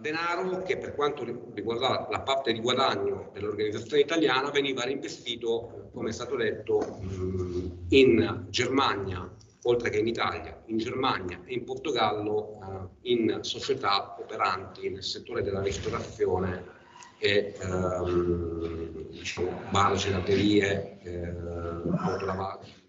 denaro che per quanto riguarda la parte di guadagno dell'organizzazione italiana veniva reinvestito, come è stato detto, mm, in Germania, oltre che in Italia, in Germania e in Portogallo, eh, in società operanti nel settore della ristorazione e ehm, diciamo, bar, gelaterie, eh, autolavaggio.